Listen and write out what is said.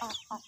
哦哦。